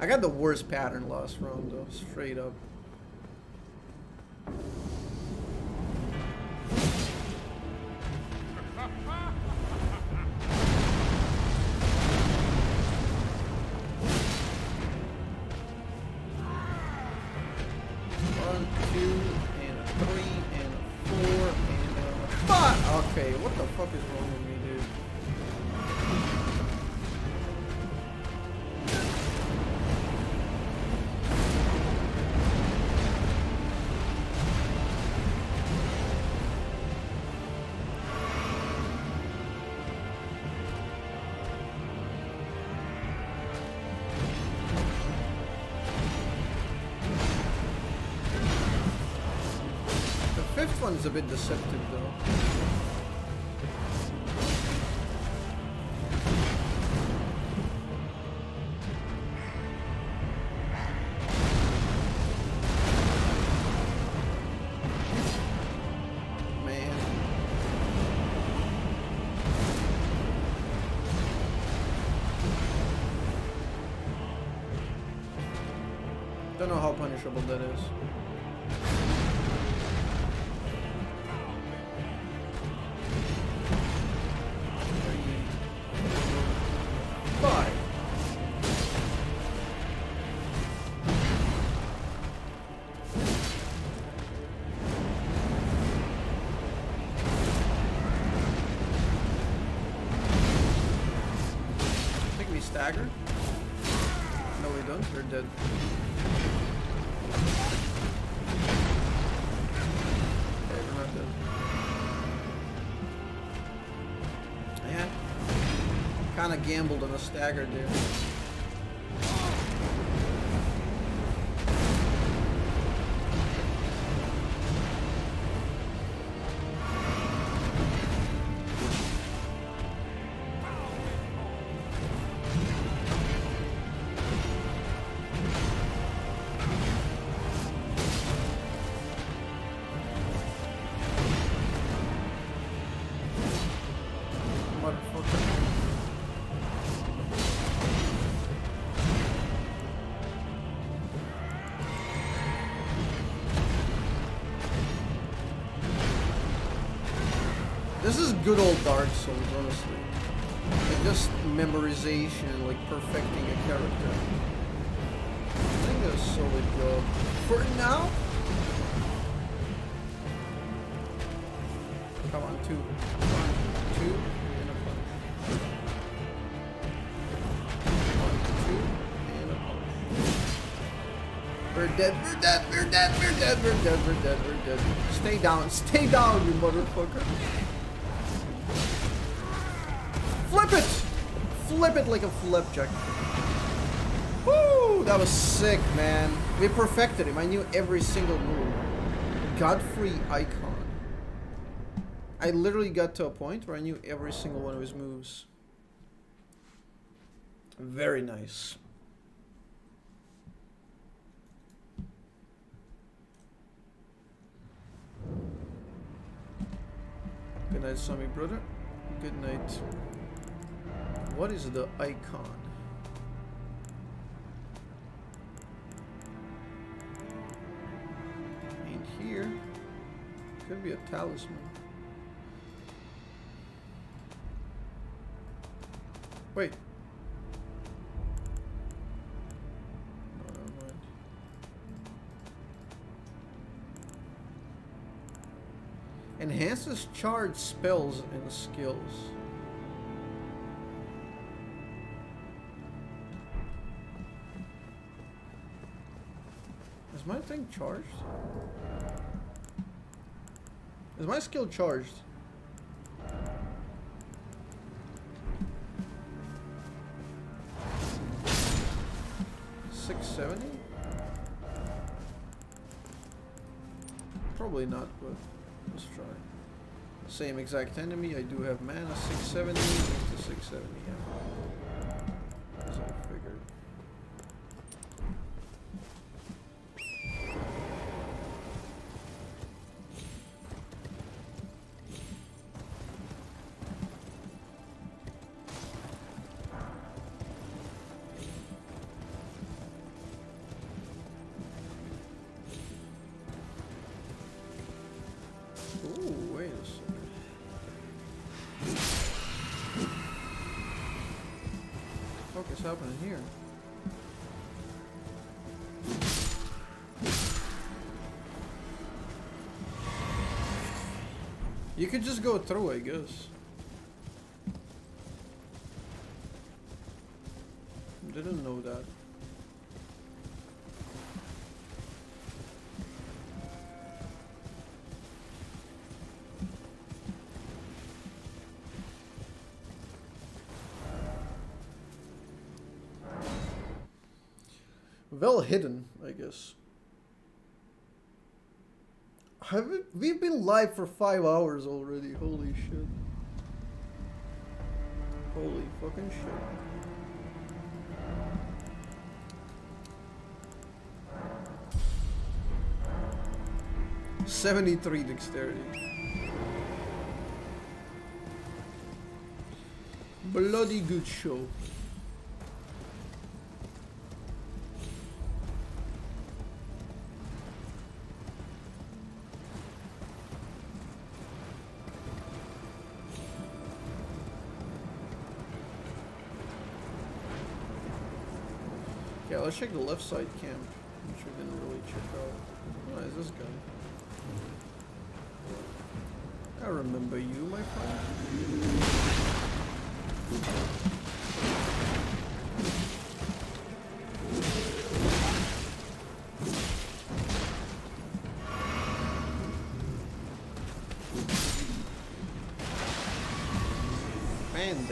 I got the worst pattern last round though, straight up. One's a bit deceptive though. Don't know how punishable that is. Kind of gambled on a stagger there. Good old Dark Souls, honestly. Like just memorization, like perfecting a character. I think that's a solid job. For now? Come on, two. One, two. We're dead, we're dead, we're dead, we're dead, we're dead, we're dead, we're dead. Stay down, stay down, you motherfucker. Flip it like a flipjack. Woo! That was sick, man. We perfected him. I knew every single move. Godfrey Icon. I literally got to a point where I knew every single one of his moves. Very nice. Good night, Sammy brother. Good night. What is the icon? And here could be a talisman. Wait. Enhances charge spells and skills. My thing charged? Is my skill charged? Six seventy? Probably not, but let's try. Same exact enemy. I do have mana. Six seventy. Six seventy. Happening here? You could just go through, I guess. Hidden, I guess. Have we, we've been live for five hours already. Holy shit. Holy fucking shit. Seventy-three dexterity. Bloody good show. Let's check the left side camp, which we didn't really check out. What is this guy? I remember you, my friend. Man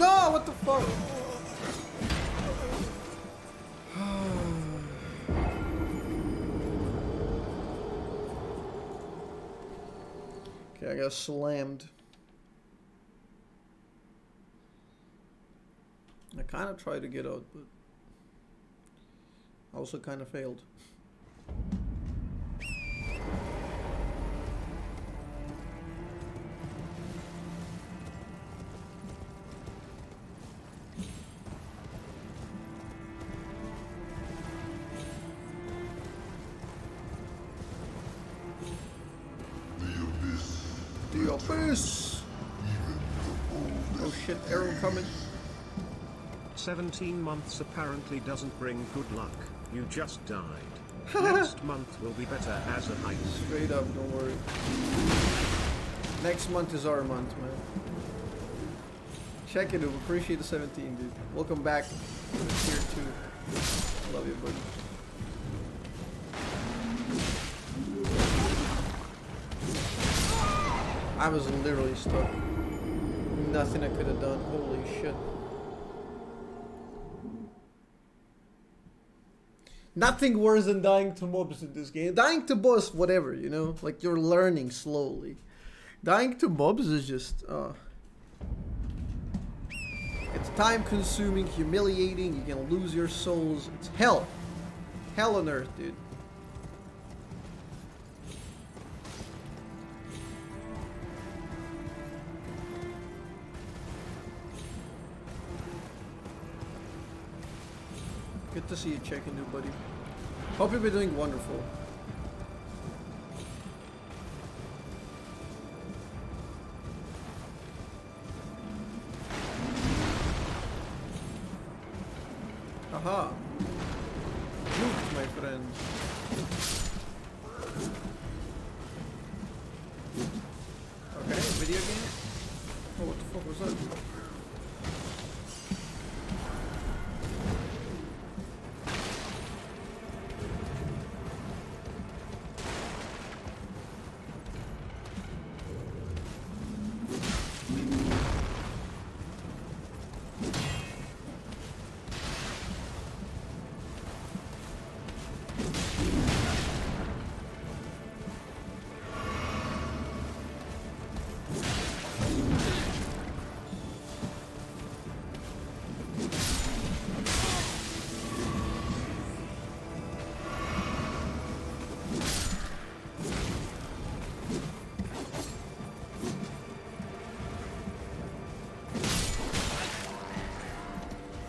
No, what the fuck? okay, I got slammed. I kind of tried to get out, but also kind of failed. 17 months apparently doesn't bring good luck. You just died. Next month will be better as a height. Straight up, don't worry. Next month is our month, man. Check it, we appreciate the 17, dude. Welcome back to the tier 2. Love you, buddy. I was literally stuck. Nothing I could have done. Holy shit. Nothing worse than dying to mobs in this game. Dying to boss, whatever, you know? Like you're learning slowly. Dying to mobs is just, uh. It's time consuming, humiliating, you can lose your souls. It's hell. Hell on earth, dude. Good to see you checking, new buddy. Hope you've been doing wonderful.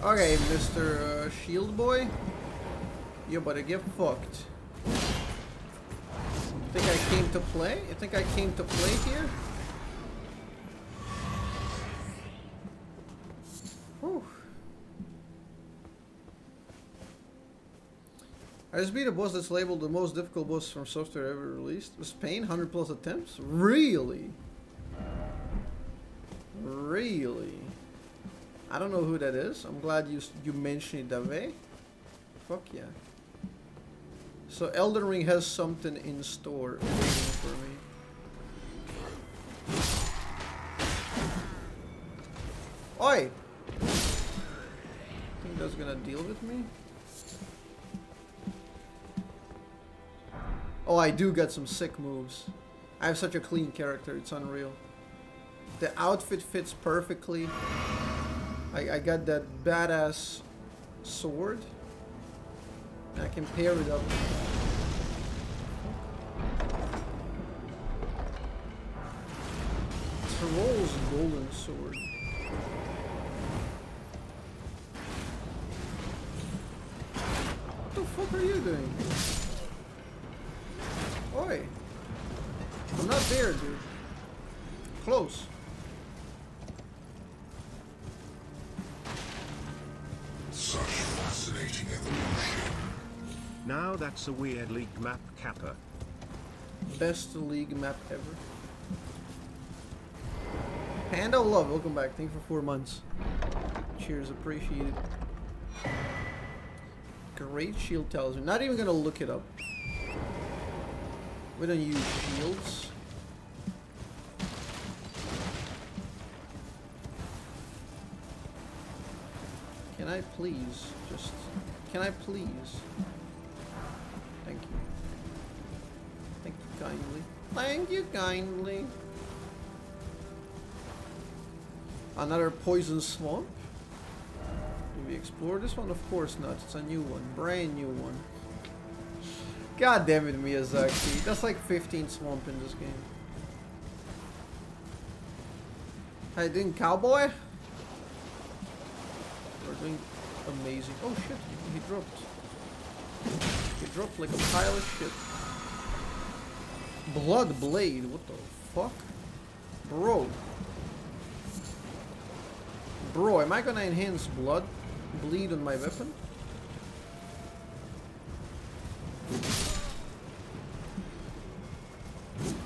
Okay, Mr. Uh, Shield Boy. You better get fucked. Think I came to play? You think I came to play here? Whew. I just beat a boss that's labeled the most difficult boss FromSoftware ever released. Was Pain 100 plus attempts? Really? Really? I don't know who that is. I'm glad you you mentioned it that way. Fuck yeah. So Elden Ring has something in store for me. Oi! Think that's gonna deal with me? Oh, I do got some sick moves. I have such a clean character, it's unreal. The outfit fits perfectly. I, I got that badass sword. I can pair it up. Troll's golden sword. What the fuck are you doing? Oi! I'm not there, dude. Close. Now that's a weird league map kappa. Best league map ever. Panda Love, welcome back. Thank you for four months. Cheers, appreciated. Great shield talisman. Not even gonna look it up. We don't use shields. Can I please just... Can I please? Kindly. Thank you kindly. Another poison swamp. Did we explore this one? Of course not. It's a new one. Brand new one. God damn it, Miyazaki. That's like 15 swamp in this game. You doing, cowboy? We're doing amazing. Oh shit, he dropped. He dropped like a pile of shit. Blood blade, what the fuck? Bro. Bro, am I gonna enhance blood bleed on my weapon?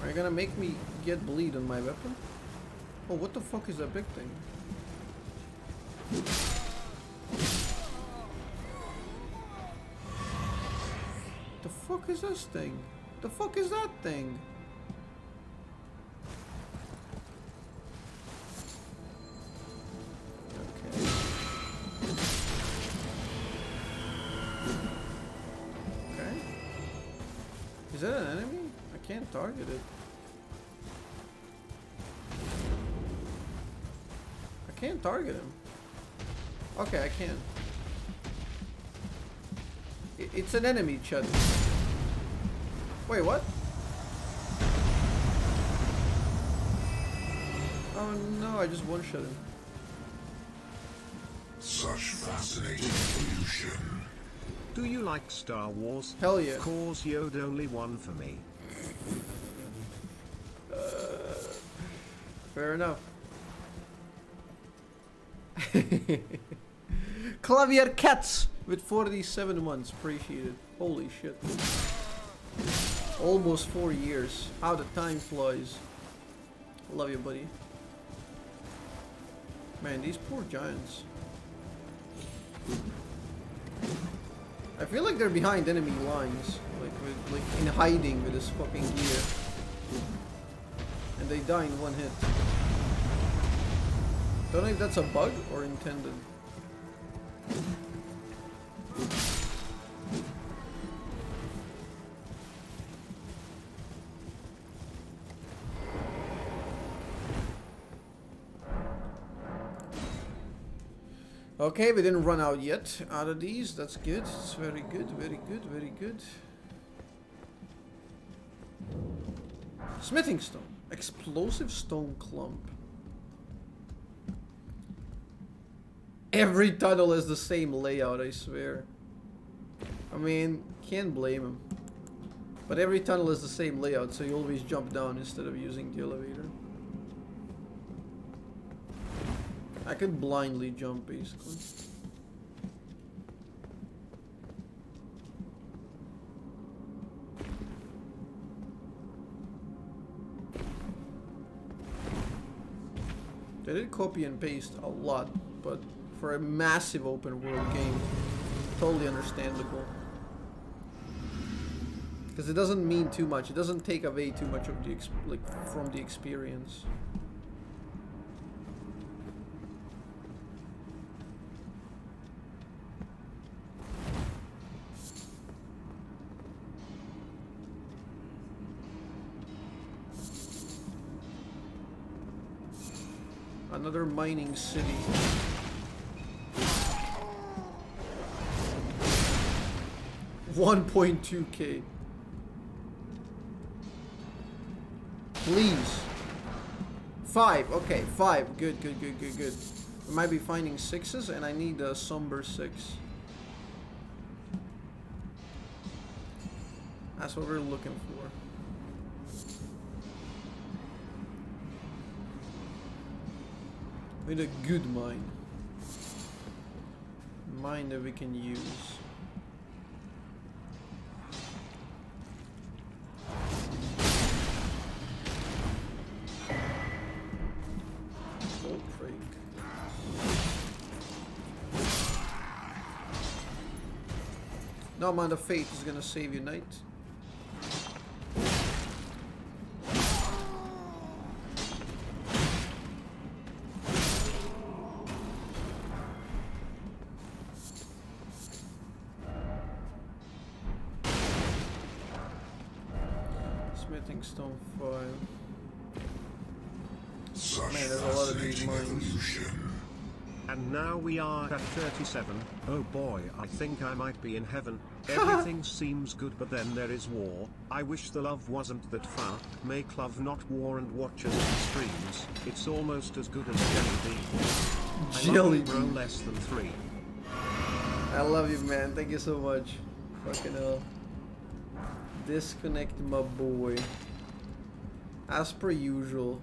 Are you gonna make me get bleed on my weapon? Oh, what the fuck is that big thing? The fuck is this thing? The fuck is that thing? Okay. Okay. Is that an enemy? I can't target it. I can't target him. Okay, I can. It's an enemy, Chud. Wait, what? Oh no, I just one-shot him. Such fascinating evolution. Do you like Star Wars? Hell yeah. Of Cause Yoda only one for me. Uh, fair enough. Clavier Cats with 47 months. Appreciated. Holy shit. Almost four years. How the time flies. Love you, buddy. Man, these poor giants. I feel like they're behind enemy lines. Like, with, like in hiding with this fucking gear. And they die in one hit. Don't know if that's a bug or intended. Okay, we didn't run out yet out of these. That's good. It's very good, very good, very good. Smithing stone. Explosive stone clump. Every tunnel is the same layout, I swear. I mean, can't blame him. But every tunnel is the same layout, so you always jump down instead of using the elevator. I could blindly jump, basically. They did copy and paste a lot, but for a massive open world game, totally understandable. Because it doesn't mean too much. It doesn't take away too much of the like from the experience. Another mining city. One point two K. Please. Five. Okay, five. Good, good, good, good, good. We might be finding sixes, and I need a somber six. That's what we're looking for. With a good mine. Mine that we can use. No amount of fate is gonna save you, knight. Now we are at 37. Oh boy, I think I might be in heaven. Everything seems good, but then there is war. I wish the love wasn't that far. Make love, not war, and watch watches and streams. It's almost as good as Jelly Bean. I Jelly love bro, less than three. I love you, man. Thank you so much. Fucking hell. Disconnect my boy. As per usual.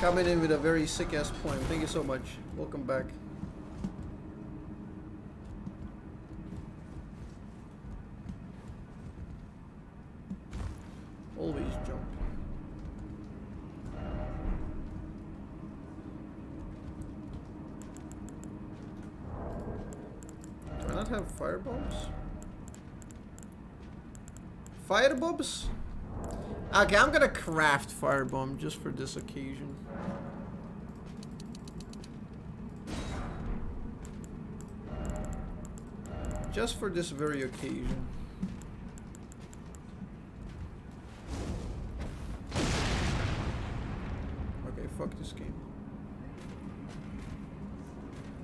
Coming in with a very sick ass poem. Thank you so much. Welcome back. Always jump. Do I not have fire bombs? Fire? Okay, I'm gonna craft firebomb just for this occasion. Just for this very occasion. Okay, fuck this game.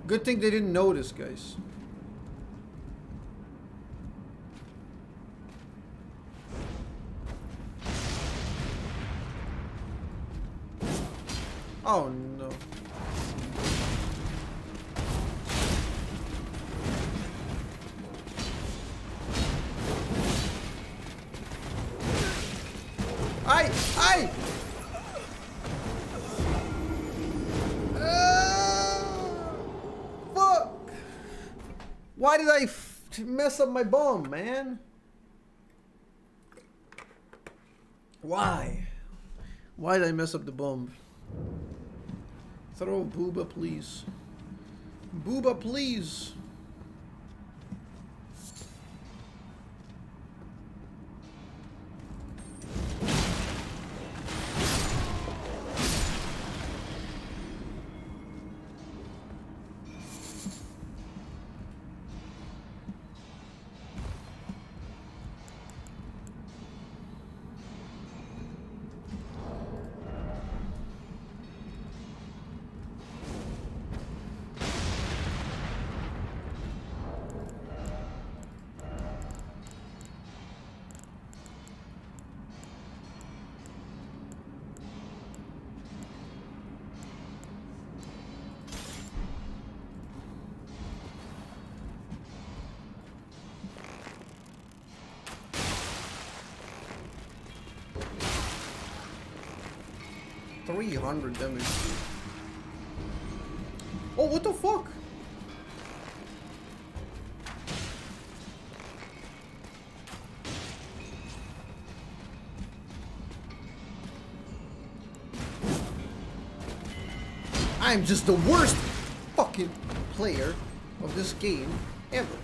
Good thing they didn't notice, guys. Oh no. Ay! Ah! fuck! Why did I mess up my bomb, man? Why? Why did I mess up the bomb? Throw Booba, please. Booba, please. 300 damage. Oh, what the fuck? I'm just the worst fucking player of this game ever.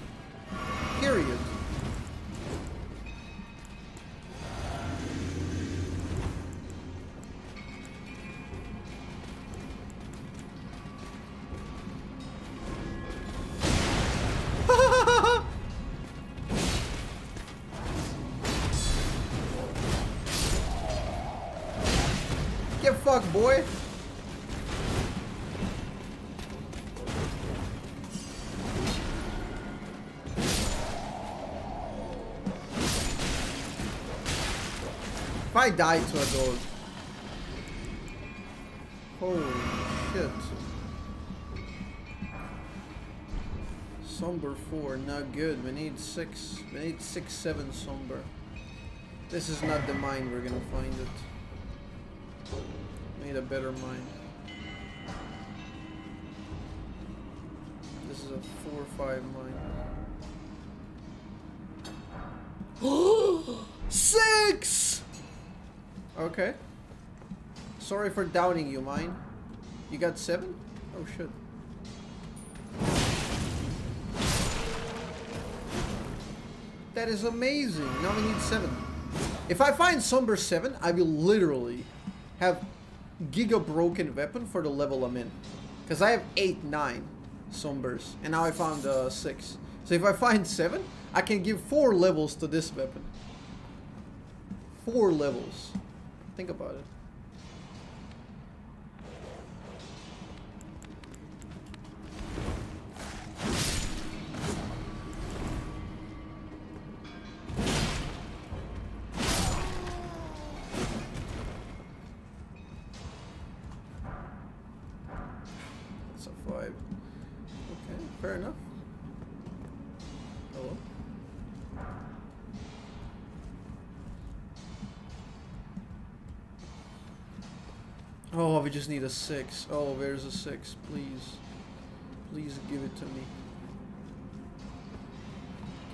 If I die to a dog. Holy shit. Somber 4, not good. We need 6. We need 6, 7 Somber. This is not the mine we're gonna find it. We need a better mine. This is a 4 5 mine. Six! Okay. Sorry for doubting you, mine. You got seven? Oh shit. That is amazing. Now we need seven. If I find Somber 7, I will literally have Giga Broken Weapon for the level I'm in. Because I have 8, 9 Sombers. And now I found uh, 6. So if I find 7, I can give 4 levels to this weapon. 4 levels. Think about it. Need a six. Oh, where's a six? Please. Please give it to me.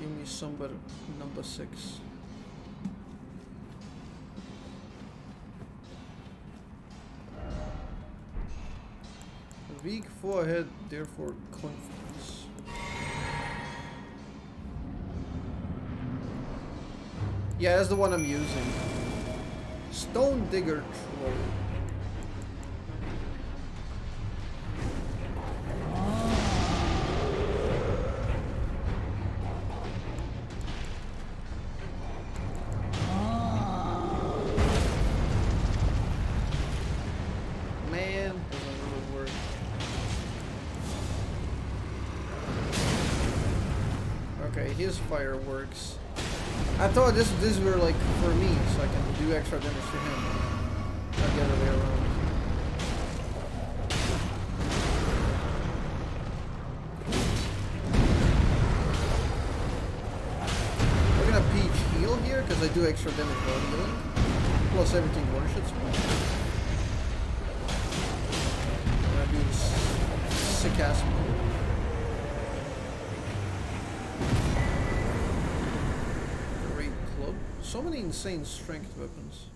Give me somebody number six. Weak forehead, therefore confidence. Yeah, that's the one I'm using. Stone Digger Troll. Okay, his fire works. I thought this this were like for me, so I can do extra damage to him. Not the other way around. We're gonna peach heal here because I do extra damage while healing. Plus everything shots me. I'm gonna do this sick ass move. Great club. So many insane strength weapons.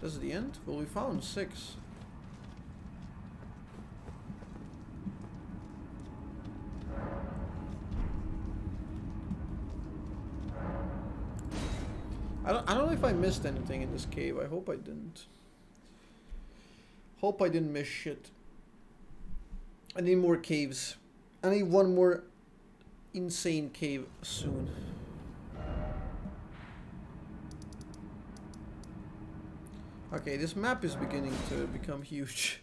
That's the end? Well, we found six. I don't, I don't know if I missed anything in this cave. I hope I didn't. Hope I didn't miss shit. I need more caves. I need one more insane cave soon. Okay, this map is beginning to become huge.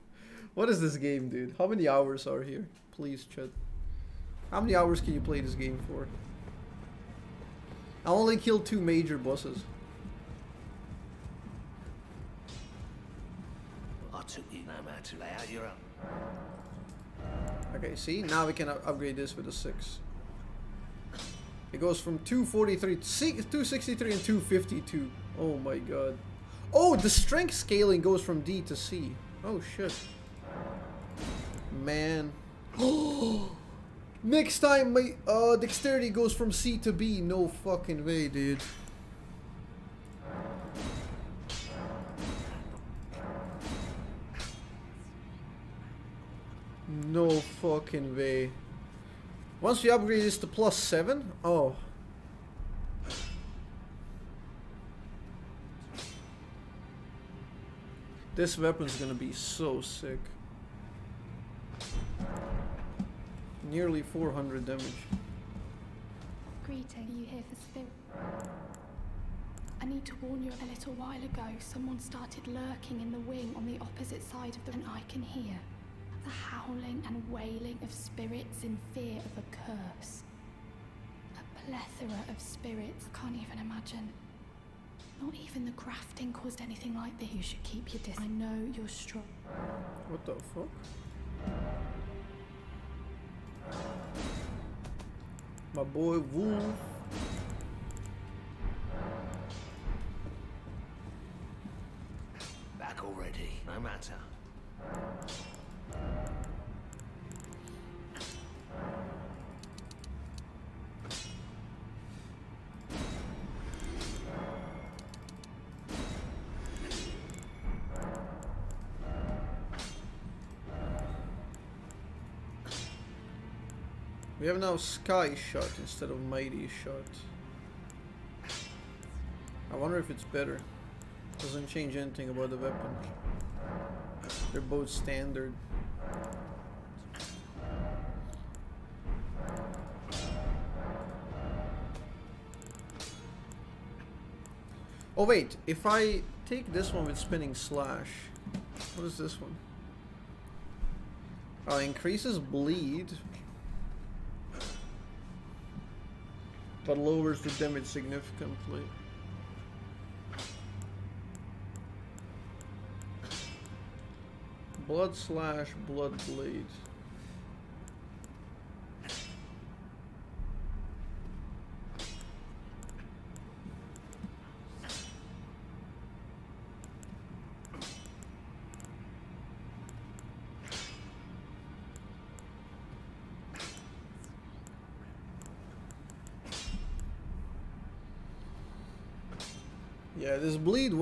what is this game, dude? How many hours are here? Please, chat. How many hours can you play this game for? I only killed two major bosses. Okay, see? Now we can upgrade this with a 6. It goes from 243, 263 and 252. Oh my god. Oh, the strength scaling goes from D to C. Oh shit. Man. Next time my uh, dexterity goes from C to B. No fucking way, dude. No fucking way. Once we upgrade this to plus 7? Oh. This weapon's gonna be so sick. Nearly 400 damage. Greeting, are you here for spirit? I need to warn you a little while ago, someone started lurking in the wing on the opposite side of the and I can hear the howling and wailing of spirits in fear of a curse. A plethora of spirits, I can't even imagine. Not even the grafting caused anything like this. You should keep your distance. I know you're strong. What the fuck? My boy Wolf. Back already. No matter. We have now Sky Shot instead of Mighty Shot. I wonder if it's better. Doesn't change anything about the weapon. They're both standard. Oh wait, if I take this one with spinning slash, what is this one? Uh, increases bleed, but lowers the damage significantly. Blood slash, blood blade.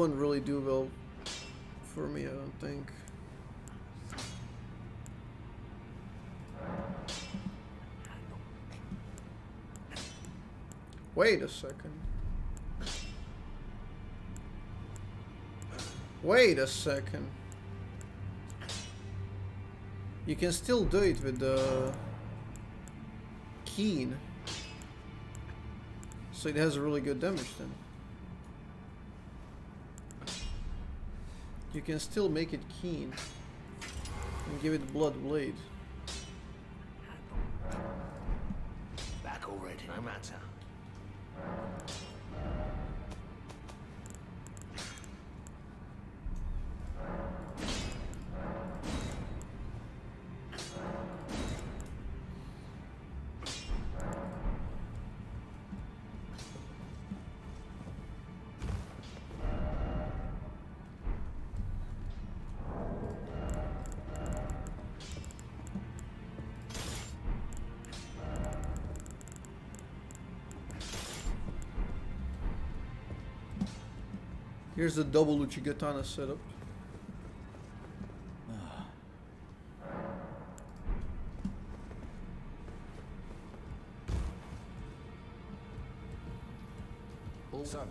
Wouldn't really do well for me, I don't think. Wait a second. Wait a second. You can still do it with the keen. So it has a really good damage then. You can still make it keen and give it blood blade. Here's the double Uchigatana setup. Son.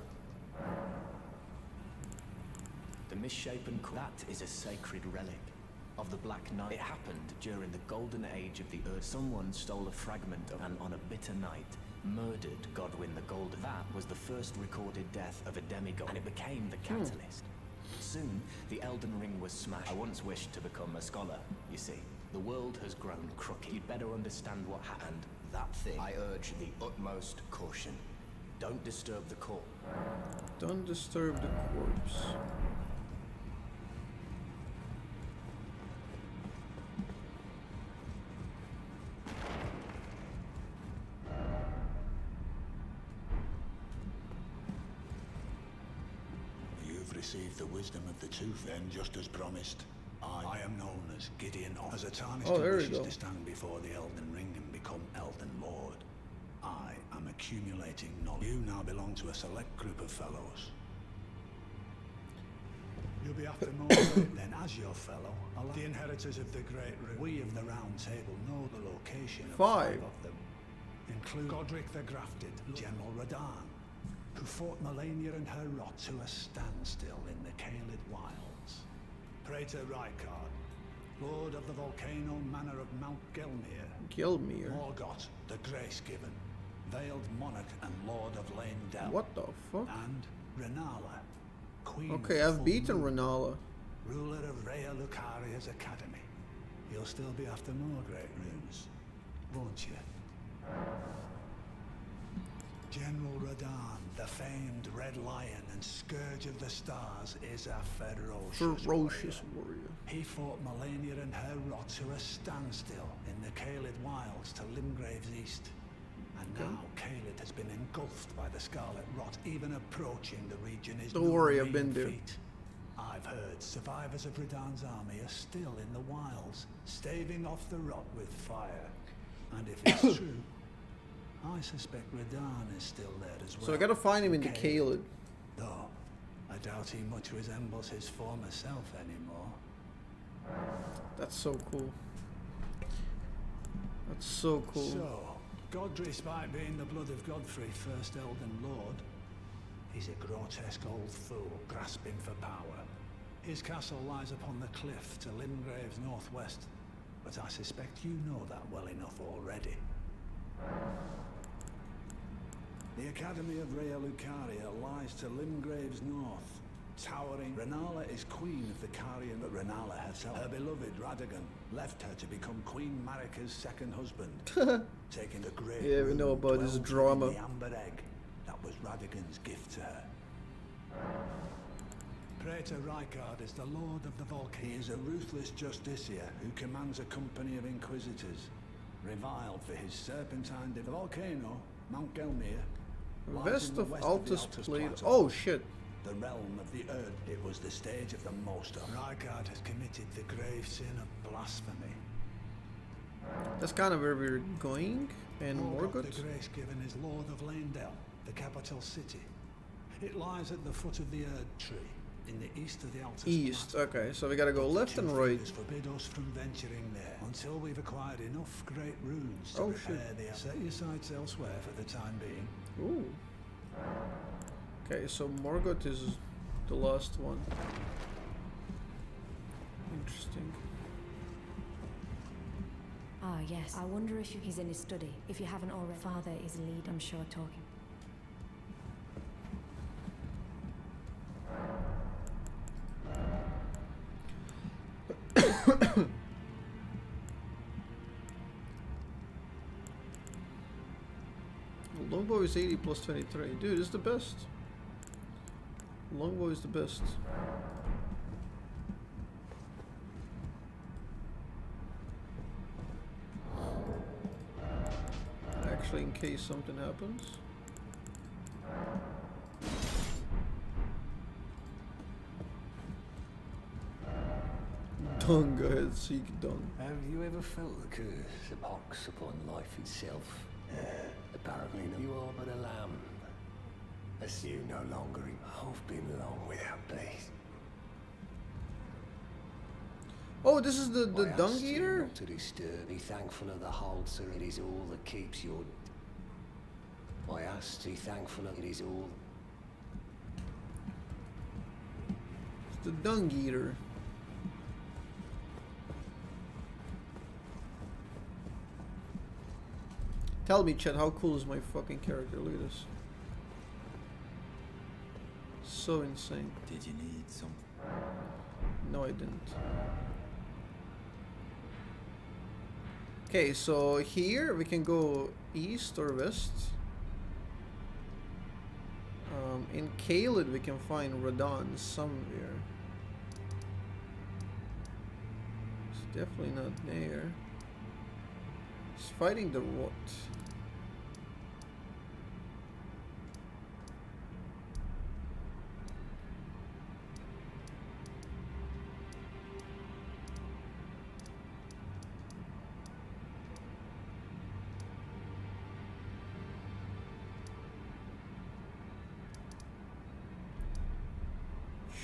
The misshapen co- that is a sacred relic of the Black Knight. It happened during the golden age of the Earth. Someone stole a fragment of and on a bitter night murdered Godwyn the Golden. That was the first recorded death of a demigod, and it became the hmm. catalyst. Soon, the Elden Ring was smashed. I once wished to become a scholar, you see. The world has grown crooked. You'd better understand what happened. That thing. I urge the utmost caution. Don't disturb the core. Don't disturb the corpse. Wisdom of the tooth then, just as promised. I, I am known as Gideon Oth. As a tarnished Oh, who there we wishes to stand before the Elden Ring and become Elden Lord. I am accumulating knowledge. You now belong to a select group of fellows. You'll be after more then as your fellow. allow- The inheritors of the Great Rune. We of the Round Table know the location of Five. five of them. Include Godrick the Grafted, General Radahn, who fought Malenia and her rot to a standstill in the Caelid Wilds. Praetor Rykard, Lord of the volcano manor of Mount Gelmir. Gilmere. Morgott, the Grace Given, Veiled Monarch and Lord of Lane What the fuck? And Renala, Queen of Okay, I've beaten Moon, Renala. Ruler of Raya Lucaria's Academy. You'll still be after more great runes, won't you? General Radahn, the famed Red Lion and Scourge of the Stars, is a ferocious, Ferocious warrior. warrior. He fought Malenia and her rot to a standstill in the Caelid Wilds to Limgrave's east. And Okay. now Caelid has been engulfed by the Scarlet Rot. Even approaching the region is Don't no worry, I've been there. feat. I've heard survivors of Radahn's army are still in the wilds, staving off the rot with fire. And if it's true, I suspect Radahn is still there as well. So I gotta find him in the Caelid. Caelid. Though, I doubt he much resembles his former self anymore. That's so cool. That's so cool. So, Godfrey, despite being the blood of Godfrey, first Elden Lord, he's a grotesque old fool grasping for power. His castle lies upon the cliff to Limgrave's northwest, but I suspect you know that well enough already. The Academy of Raya Lucaria lies to Limgrave's north. Towering, Renala is queen of the Carian, but Renala herself, her beloved Radagon, left her to become Queen Marika's second husband, taking the great Yeah, we know about this drama. The amber egg that was Radagon's gift to her. Praetor Rykard is the lord of the Volcano. He is a ruthless justiciar who commands a company of inquisitors, reviled for his serpentine de volcano, Mount Gelmir. Lies Vest of Altus the Altus Plate. Plateau, Oh shit. the realm of the Erd. It was the stage of the most. Rykard has committed the grave sin of blasphemy. That's kind of where we're going. And Morgott Morgott. the Grace Given is Lord of Leyndell, the capital city. It lies at the foot of the Erd tree, in the east of the Altus East. Plateau. Okay, so we gotta go But left and right. forbid us from venturing there until we've acquired enough great runes to Oh, shit. prepare the. Set your sights elsewhere for the time being. Ooh. Okay, so Morgott is the last one. Interesting. Ah, yes. I wonder if he's in his study. If you haven't already. Father is lead, I'm sure, talking. Longbow is 80 plus 23. Dude, it's the best. Longbow is the best. Actually, in case something happens. Dung, go ahead, seek dung. Have you ever felt the curse of pox upon life itself? Apparently not. You are but a lamb. As you no longer. I've been long without peace. Oh, this is the, the dung asked you eater? not to disturb. Be thankful of the hold, sir. It is all that keeps your. I asked. Be thankful of it is all. It's the dung eater. Tell me, Chet, how cool is my fucking character? Look at this. So insane. Did you need some? No, I didn't. Okay, so here we can go east or west. Um, in Caelid we can find Radahn somewhere. It's definitely not there. It's fighting the what?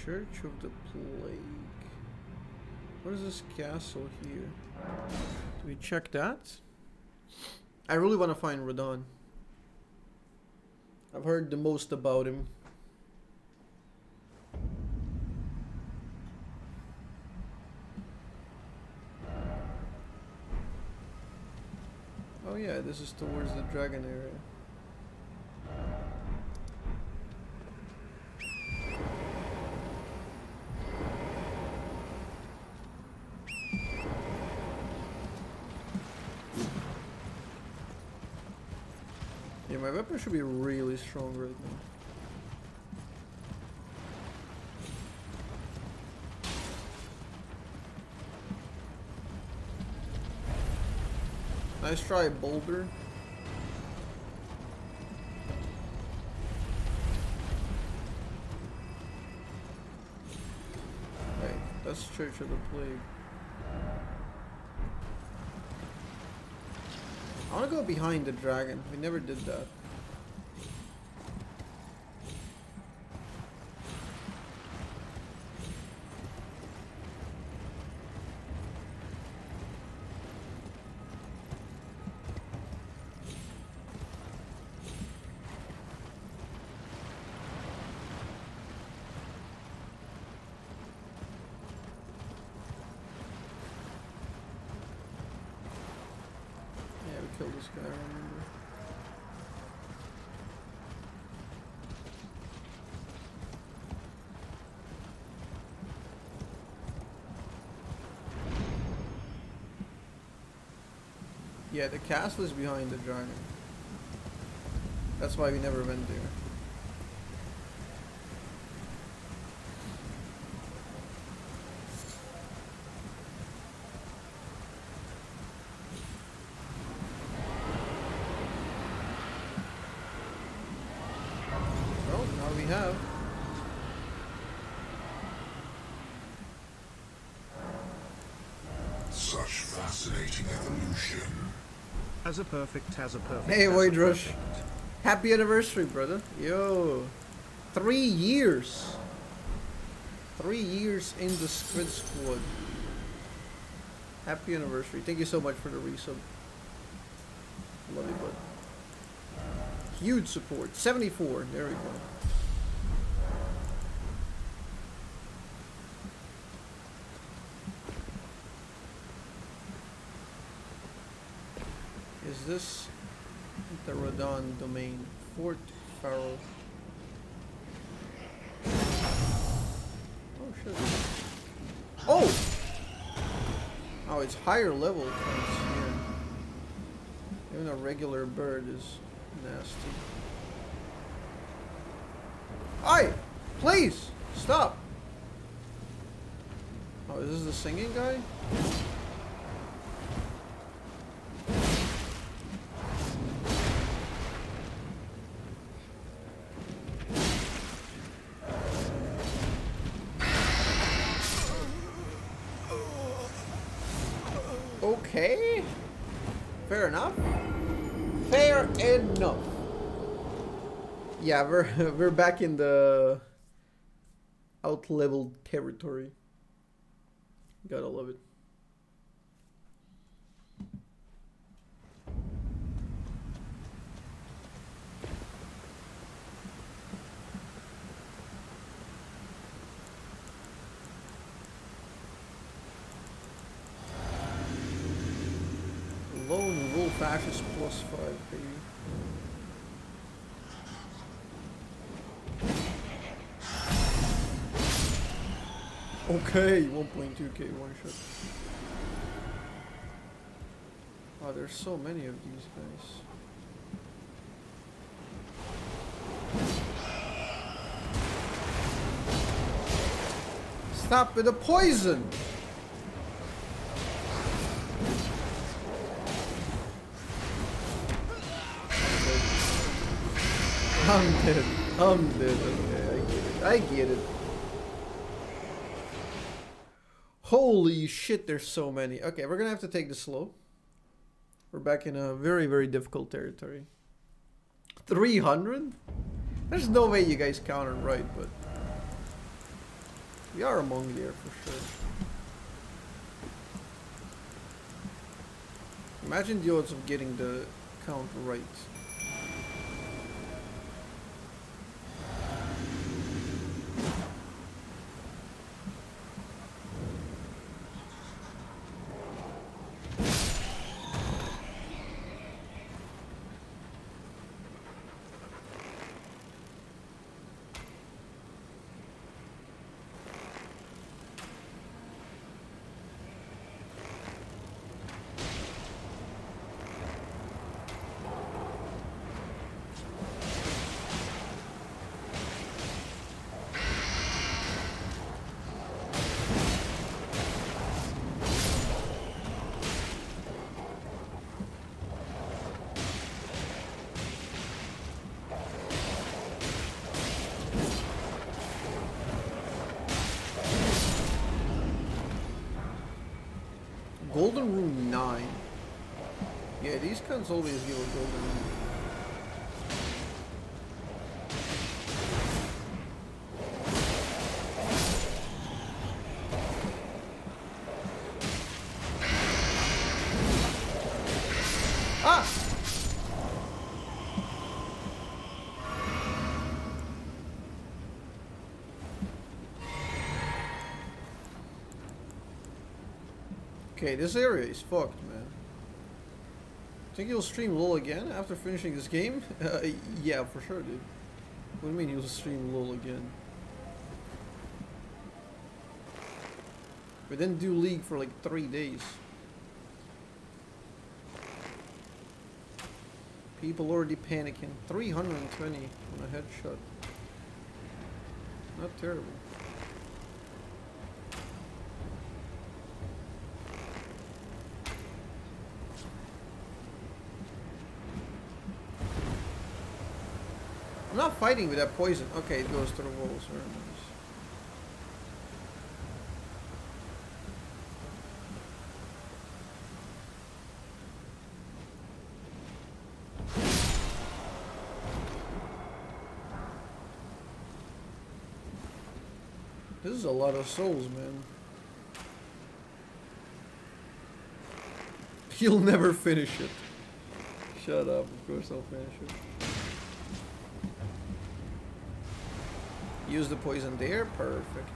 Church of the Plague. What is this castle here? Do we check that? I really want to find Radahn. I've heard the most about him. Oh yeah, this is towards the dragon area. Yeah, my weapon should be really strong right now. Nice try, Boulder. Hey, that's Church of the Plague. Go behind the dragon. We never did that. Yeah, we killed this guy, I remember. Yeah, the castle is behind the dragon. That's why we never went there. Well, now we have. Such fascinating evolution. As a perfect, as a perfect. Hey, Void Rush. Happy anniversary, brother. Yo. Three years. Three years in the Squid Squad. Happy anniversary. Thank you so much for the resub. Love you, bud. Huge support. 74. There we go. Is this the Radahn domain? Oh shit. Oh! Oh, it's higher level here. Even a regular bird is nasty. Aye! Please! Stop! Oh, is this the singing guy? Yeah, we're we're back in the out level territory. Gotta love it. Hey, 1.2k one shot. Wow, there's so many of these guys. Stop with the poison! I'm dead. I'm dead. Okay, I get it. I get it. Holy shit, there's so many. Okay, we're gonna have to take this slow. We're back in a very, very difficult territory. 300? There's no way you guys counted right, but... We are among there for sure. Imagine the odds of getting the count right. Rune 9. Yeah, these always give a Golden Okay, this area is fucked, man. Think you'll stream LOL again after finishing this game? Uh, yeah, for sure, dude. What do you mean you'll stream LOL again? We didn't do League for like three days. People already panicking. 320 on a headshot. Not terrible. Fighting with that poison. Okay, it goes the walls. Very nice. This is a lot of souls, man. You'll never finish it. Shut up, of course I'll finish it. Use the poison there, perfect.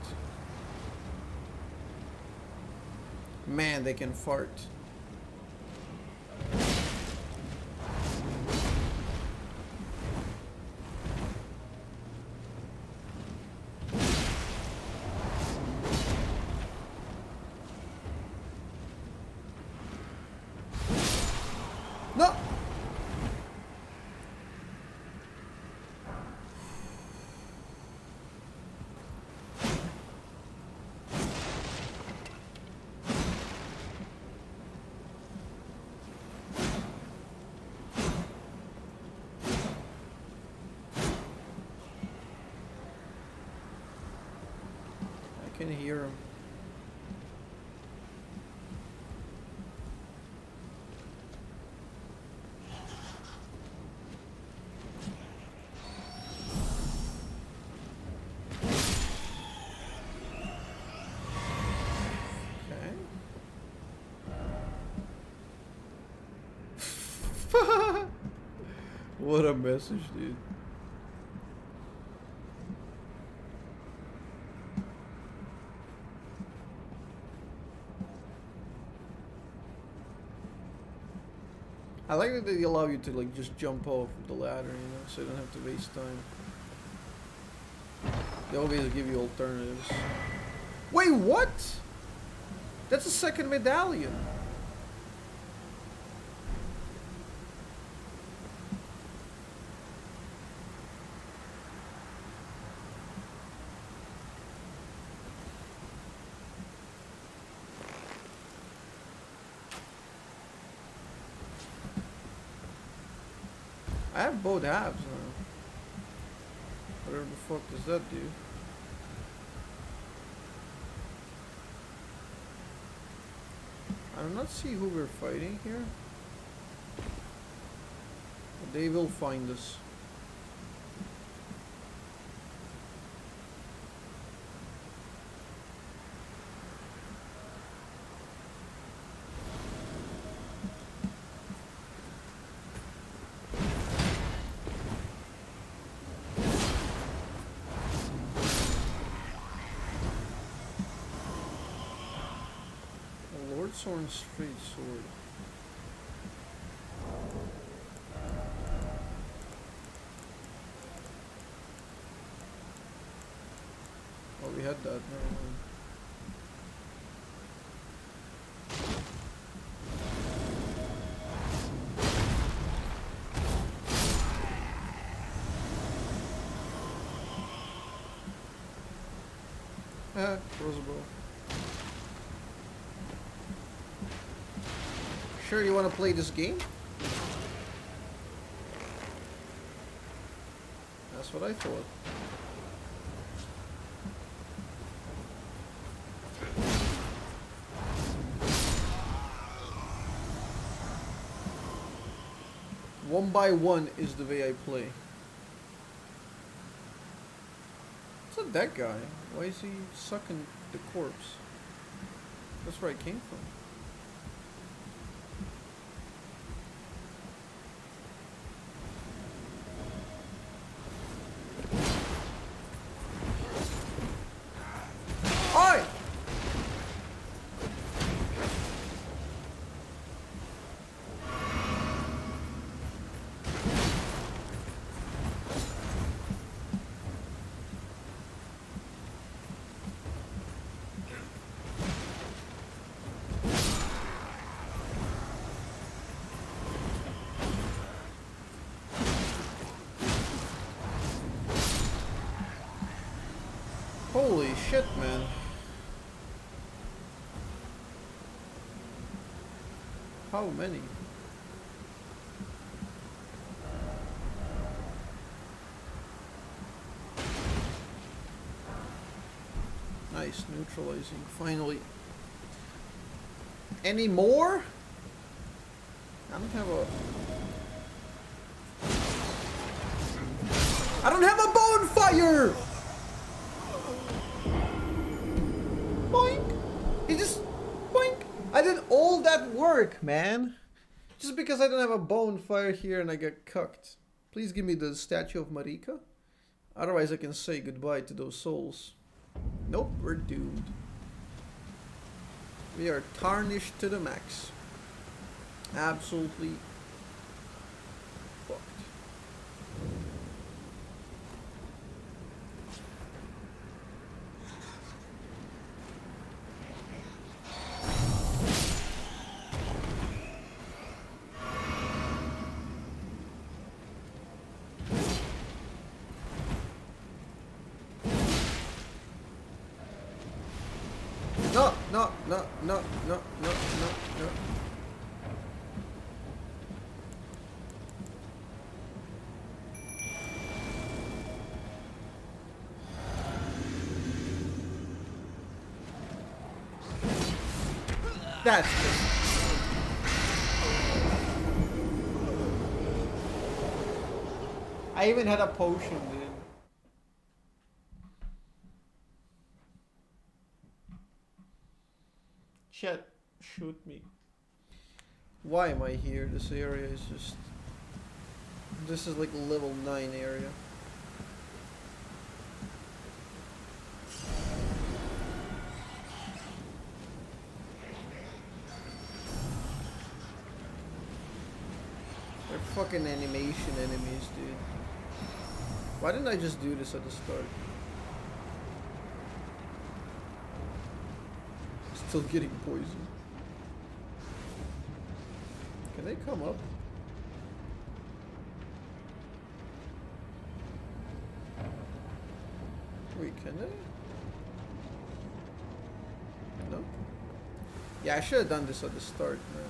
Man, they can fart. No! I can hear him. Okay. What a message, dude. I like that they allow you to like just jump off the ladder, you know, so you don't have to waste time. They always give you alternatives. Wait, what? That's a second medallion. Both halves now. Whatever the fuck does that do? I do not see who we're fighting here. They will find us. Sword straight sword. Oh, we had that. Ah, crossbow. Sure you want to play this game? That's what I thought. One by one is the way I play. It's not that guy. Why is he sucking the corpse? That's where I came from. How many? Nice, neutralizing, finally. Any more? I don't have a... work, man! Just because I don't have a bonfire here and I get cucked. Please give me the statue of Marika. Otherwise I can say goodbye to those souls. Nope, we're doomed. We are tarnished to the max. Absolutely fucked. No, no, no, no, no, no, no, no. That's it. I even had a potion, dude. Chat, shoot me. Why am I here? This area is just... This is like level 9 area. They're fucking animation enemies, dude. Why didn't I just do this at the start? Still getting poisoned. Can they come up? Wait, can they? No? Yeah, I should have done this at the start, man.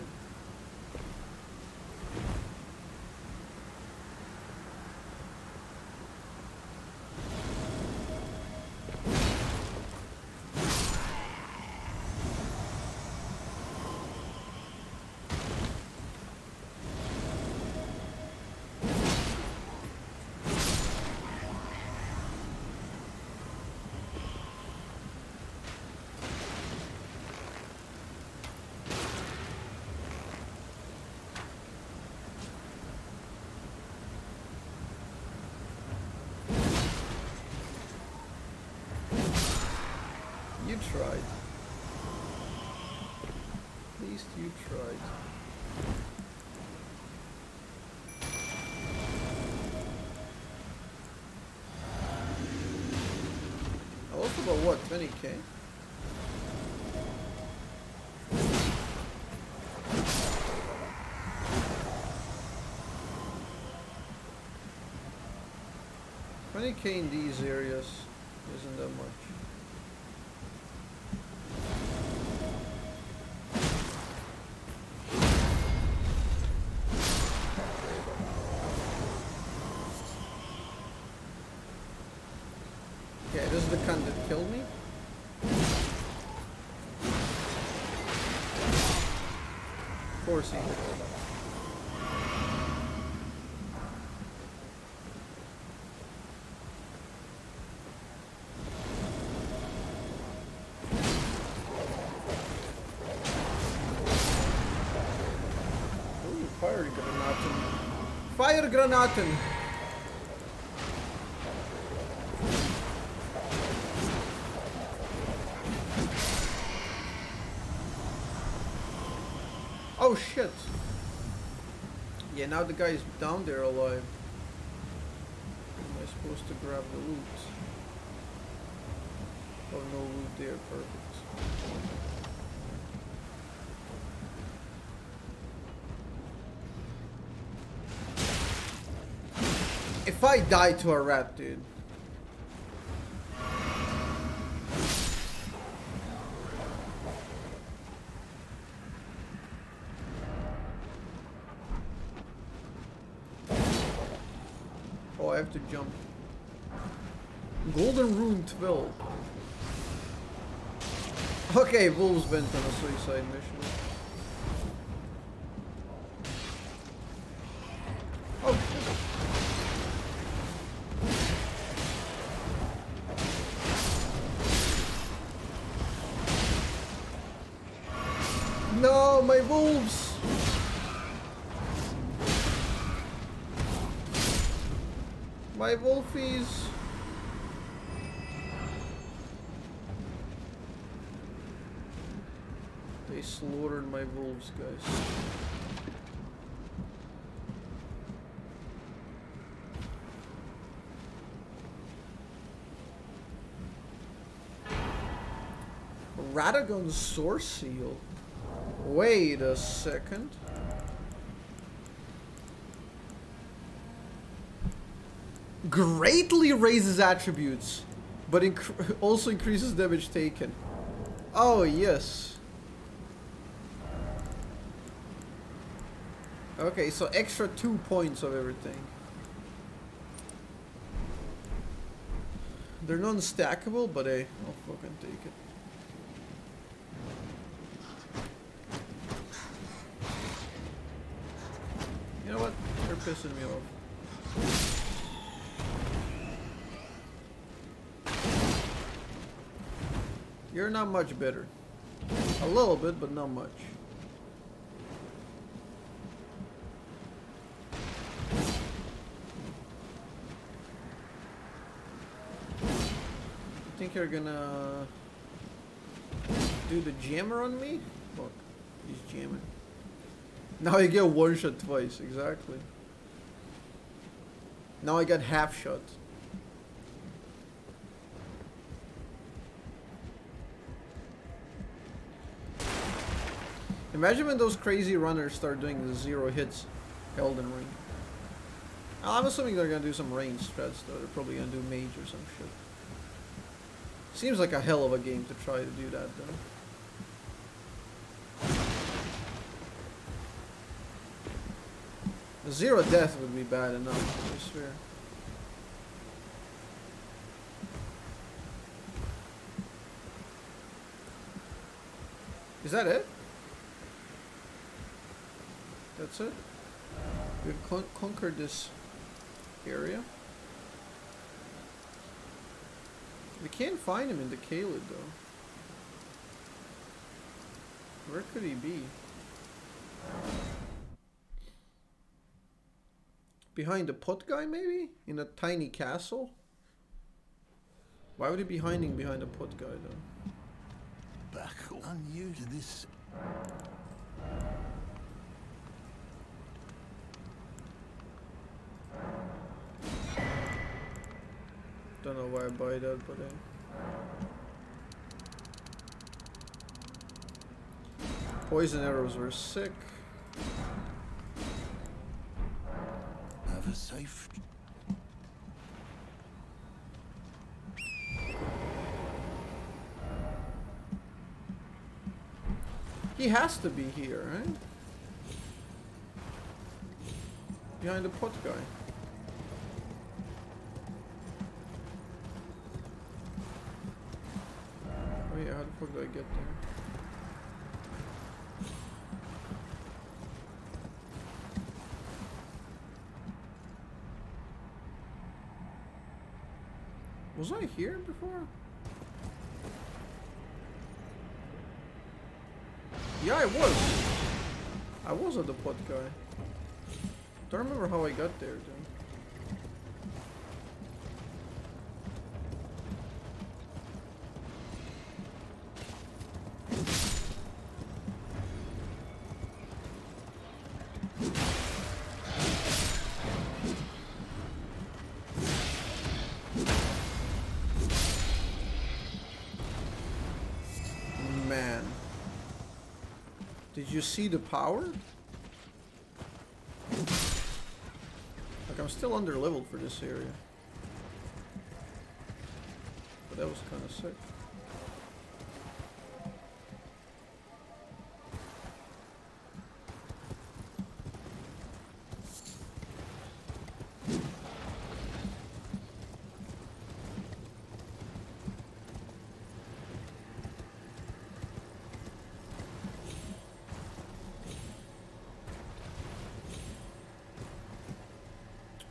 You tried. I lost about what, 20k? Twenty K in these areas isn't that much. Course he. Ooh, fire granaten. Fire granaten! Now the guy is down there alive. Am I supposed to grab the loot? Oh, no loot there, perfect. If I die to a rat, dude. Okay, Wolves went on a suicide mission. Oh. No, my wolves! My wolfies! Slaughtered my wolves, guys. Radagon Soreseal? Wait a second. Greatly raises attributes, but inc also increases damage taken. Oh, yes. Okay, so extra two points of everything. They're non-stackable, but hey, I'll fucking take it. You know what? They're pissing me off. You're not much better. A little bit, but not much. You think you're gonna do the jammer on me? Fuck, he's jamming. Now I get one shot twice, exactly. Now I got half shot. Imagine when those crazy runners start doing the zero hits Elden Ring. I'm assuming they're gonna do some range strats though. They're probably gonna do mage or some shit. Seems like a hell of a game to try to do that though. Zero death would be bad enough, I swear. Is that it? That's it? We've con conquered this area. We can't find him in the Caelid though. Where could he be? Behind the pot guy maybe? In a tiny castle? Why would he be hiding behind a pot guy though? Back. I'm to this. Don't know why I buy that, but uh, poison arrows were sick. Have a safe He has to be here, right? Behind the pot guy. Fuck do I get there? Was I here before? Yeah, I was. I was at the pot guy. Don't remember how I got there, though. You see the power? Like, I'm still under leveled for this area. But that was kind of sick.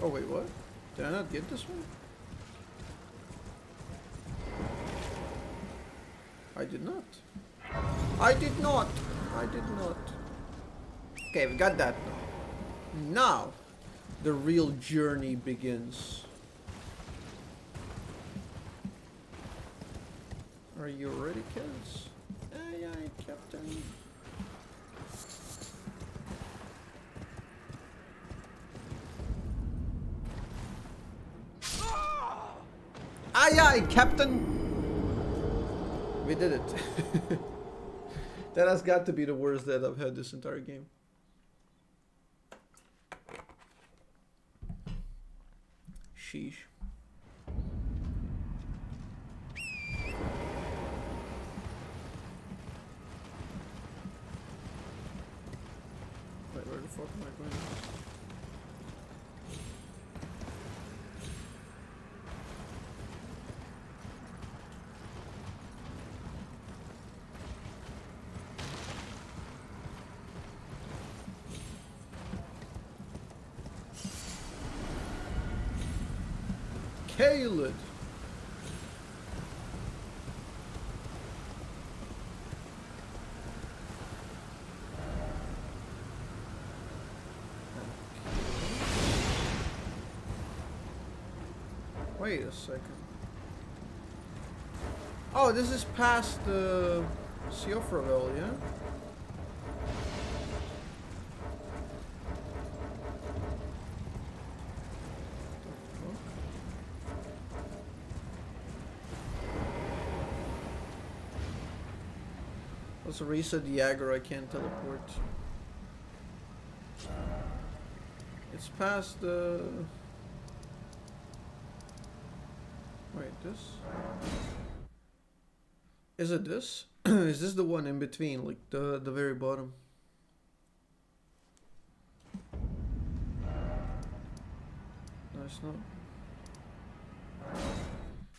Oh wait, what? Did I not get this one? I did not. I did not. I did not. Okay, we got that now. The real journey begins. Are you ready, kids? Aye, aye, Captain. Aye, aye, Captain. We did it. that has got to be the worst that I've had this entire game. Sheesh. Wait, where the fuck am I going? Caelid. Wait a second. Oh, this is past the Siofra River, yeah? Let's reset I can't teleport. It's past the... Wait, this? Is it this? Is this the one in between, like the, the very bottom? No, it's not.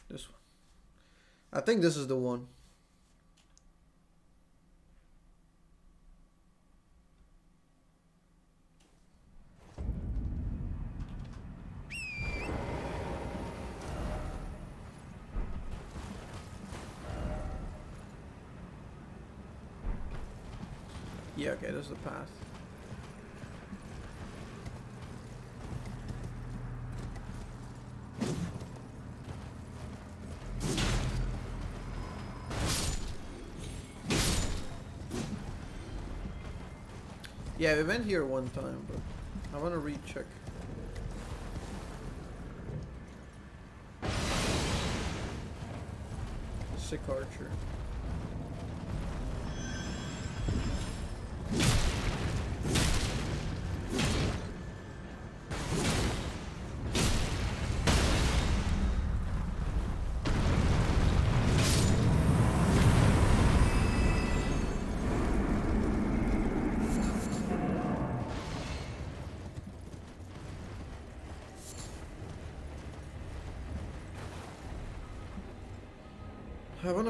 This one. I think this is the one. Is the path. Yeah, we went here one time, but I want to recheck. Sick archer.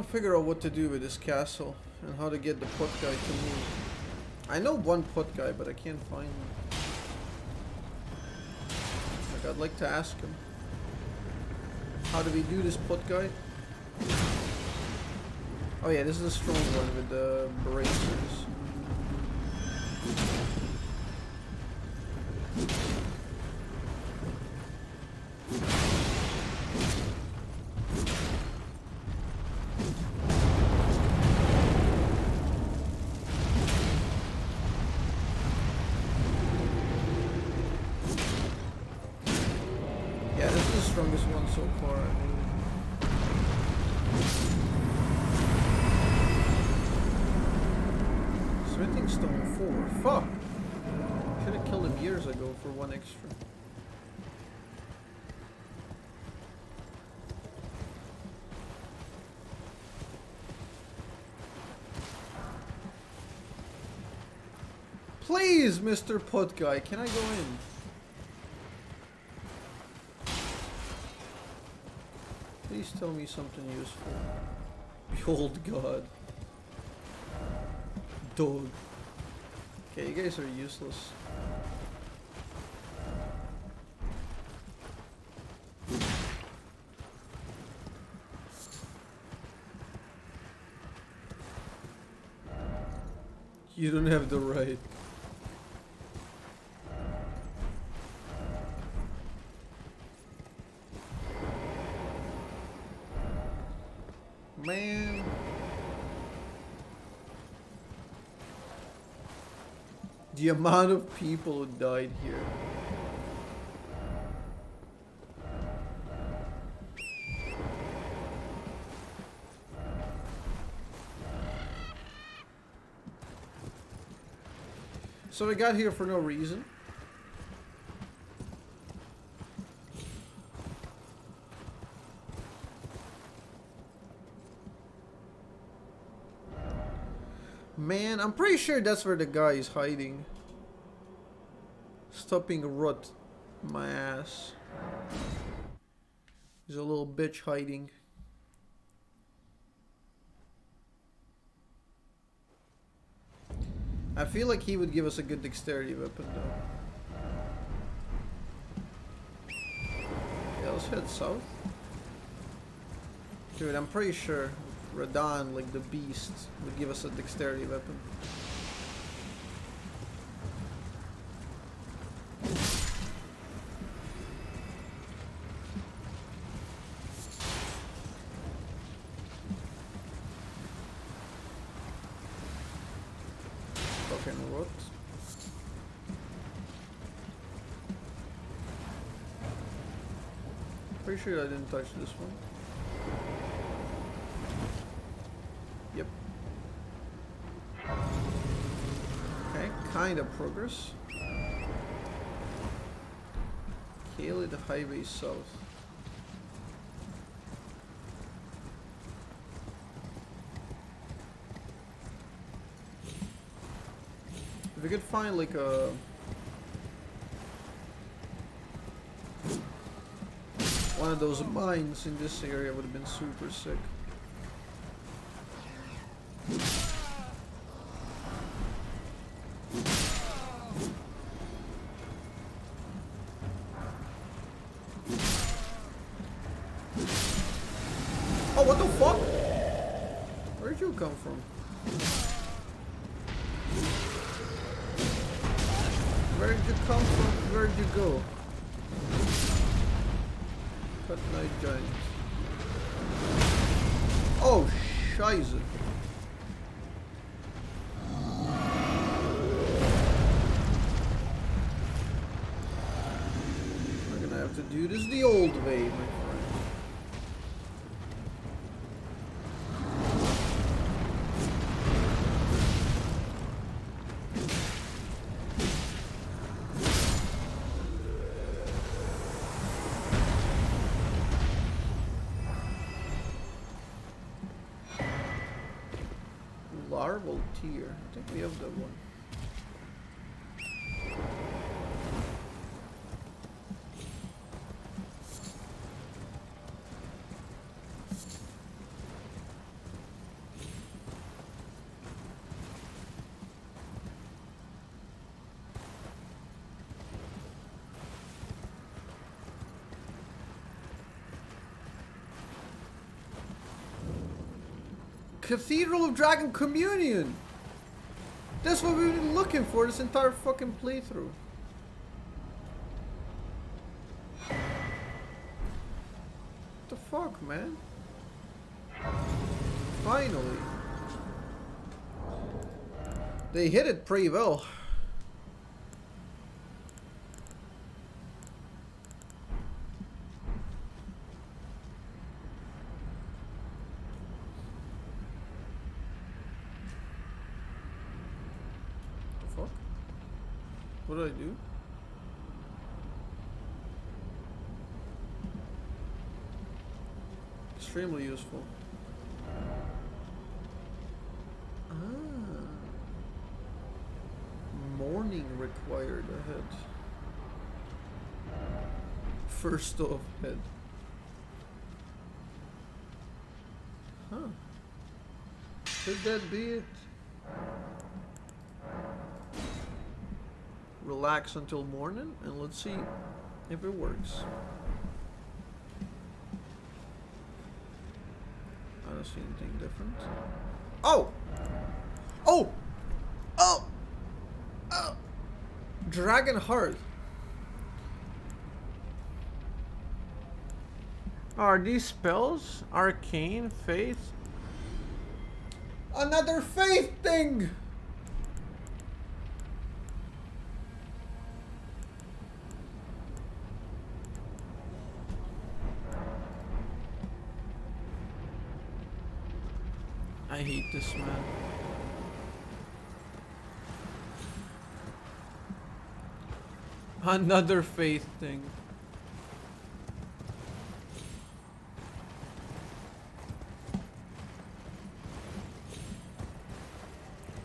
To figure out what to do with this castle and how to get the pot guy to move. I know one pot guy, but I can't find him. Like, I'd like to ask him. How do we do this pot guy? Oh yeah, this is a strong one with the bracers. Please, Mr. Pot Guy, can I go in? Please tell me something useful. Behold God. Dog. Okay, you guys are useless. You don't have the right. The amount of people who died here. So we got here for no reason. Man, I'm pretty sure that's where the guy is hiding. Stopping rot my ass. There's a little bitch hiding. I feel like he would give us a good dexterity weapon though. Yeah, let's head south. Dude, I'm pretty sure Radahn, like the beast, would give us a dexterity weapon. Fucking rot. Pretty sure I didn't touch this one. Yep. Okay, kind of progress. Caelid Highway South. If we could find like a one of those mines in this area would have been super sick. Larval Tear. I think we have the one. Cathedral of Dragon Communion! That's what we've been looking for this entire fucking playthrough. What the fuck, man? Finally. They hit it pretty well. The fuck? What did I do? Extremely useful. Ah. Morning required ahead. First off head. Huh. Could that be it? Relax until morning and let's see if it works. I see anything different. Oh! Oh! Oh! Oh! Dragon Heart. Are these spells? Arcane? Faith? Another faith thing! I hate this man. Another faith thing.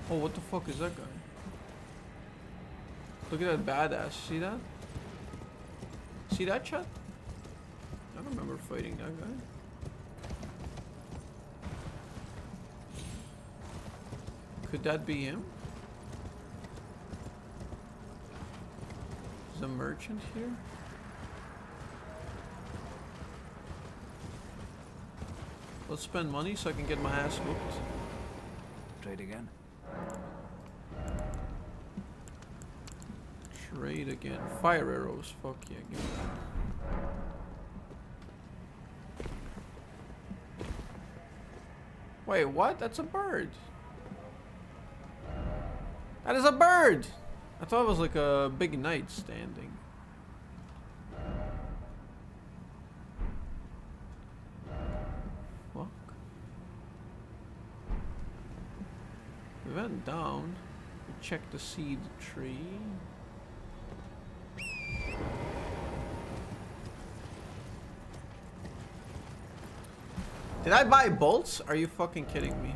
Oh, what the fuck is that guy? Look at that badass. See that? See that, chat? I remember fighting that guy. Could that be him? Is a merchant here? Let's spend money so I can get my ass whooped. Trade again. Trade again. Fire arrows. Fuck yeah, give me that. Wait, what? That's a bird. That is a bird! I thought it was like a big knight standing. Fuck. We went down. We checked the seed tree. Did I buy bolts? Are you fucking kidding me?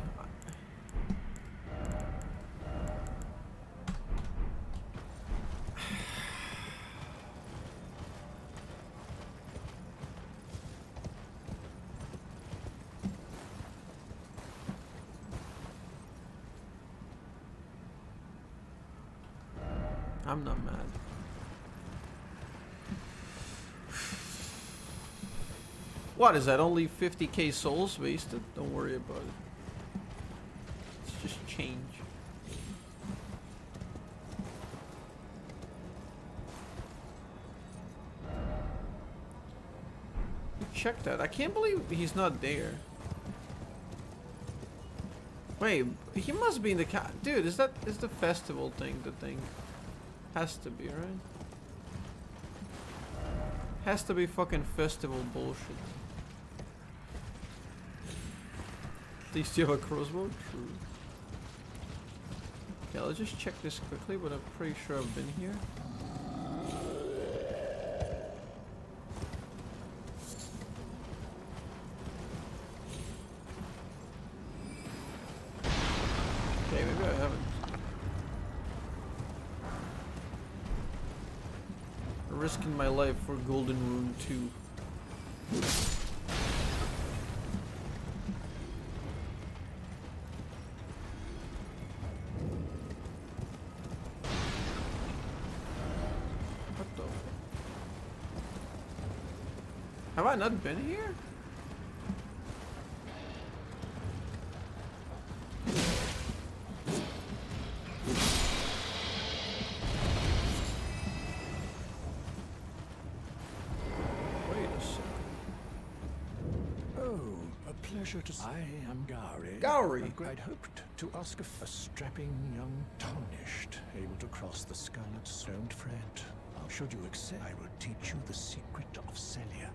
I'm not mad. What is that? Only 50k souls wasted? Don't worry about it. It's just change. Check that. I can't believe he's not there. Wait, he must be in the ca- Dude, is that is the festival thing the thing? Has to be, right? Has to be fucking festival bullshit. At least you have a crossbow? True. Yeah, let's just check this quickly, but I'm pretty sure I've been here. Okay, maybe I haven't. Risking my life for Golden Rune 2. What the? Have I not been here? Wait a second. Oh, a pleasure to. See I am Gowry. Gowry. I'd hoped to ask if a strapping young tarnished, able to cross the scarlet stone fret. How should you accept? I will teach you the secret of Sellia.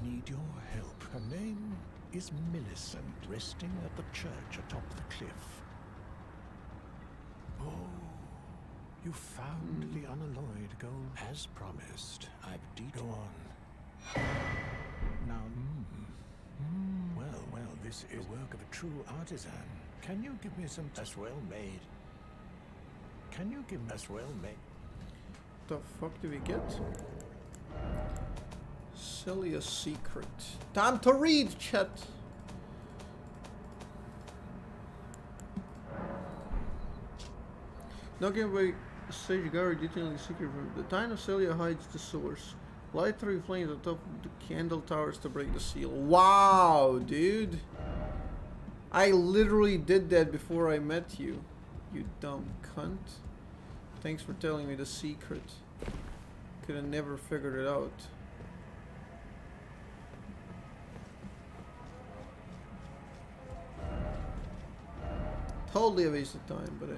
I need your help. Her name is Millicent, resting at the church atop the cliff. Oh, you found the unalloyed gold. As promised, I've deed. Go on. Now, mm, mm, well, well, this is work of a true artisan. Can you give me some as well made? Can you give me as well made? What the fuck do we get? Sellia secret. Time to read, chat. Not giving away Sage Gary detailing the secret from the of Sellia hides the source. Light three flames on top of the candle towers to break the seal. Wow, dude. I literally did that before I met you. You dumb cunt. Thanks for telling me the secret. Could have never figured it out. Totally a waste of time, but I.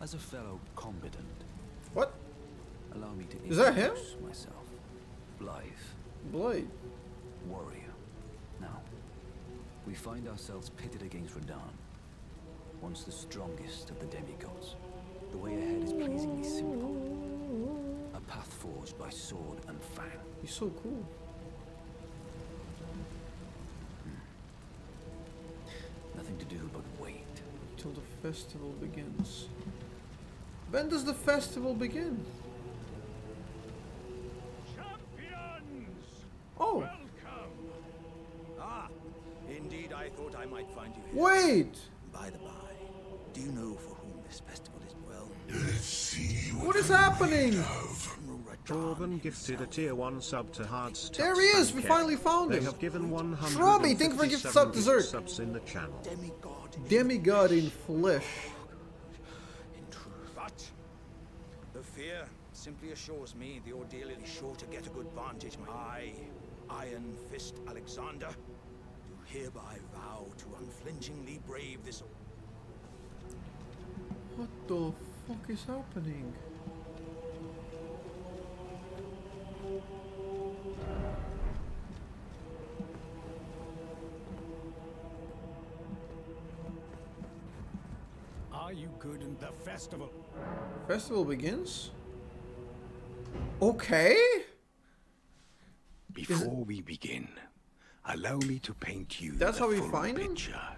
As a fellow combatant, What? allow me to Is that him? myself. Blythe, Blade. warrior. We find ourselves pitted against Radahn, once the strongest of the demigods. The way ahead is pleasingly simple. A path forged by sword and fang. He's so cool. Hmm. Nothing to do but wait. Till the festival begins. When does the festival begin? Happening? Torben gifted a tier 1 sub to Hardstop. There he is, we finally found They him. have given 100 Robbie, thank you for gift sub dessert. subs in the channel. Demigod Demigod in flesh. in truth. But the fear simply assures me the ordeal is sure to get a good vantage. I, Iron Fist Alexander, do hereby vow to unflinchingly brave this What the fuck is happening? Festival? Festival begins? Okay. Before we begin, allow me to paint you That's the how we full find him? picture. General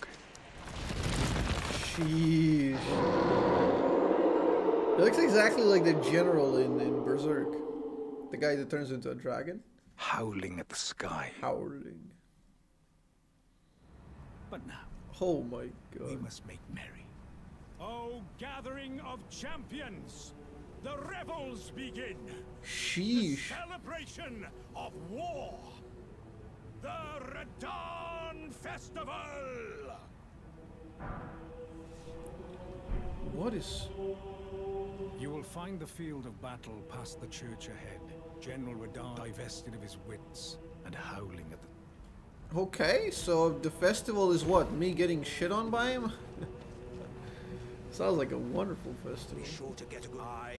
Sheesh. It looks exactly like the general in, in Berserk. The guy that turns into a dragon. Howling at the sky. Howling. But now, Oh my god. we must make merry. Oh, gathering of champions, the revels begin. Sheesh. Celebration of war. The Radahn Festival. What is... You will find the field of battle past the church ahead. General Radahn divested of his wits and howling at the Okay, so the festival is what? Me getting shit on by him? Sounds like a wonderful festival. Be sure to get a good eye.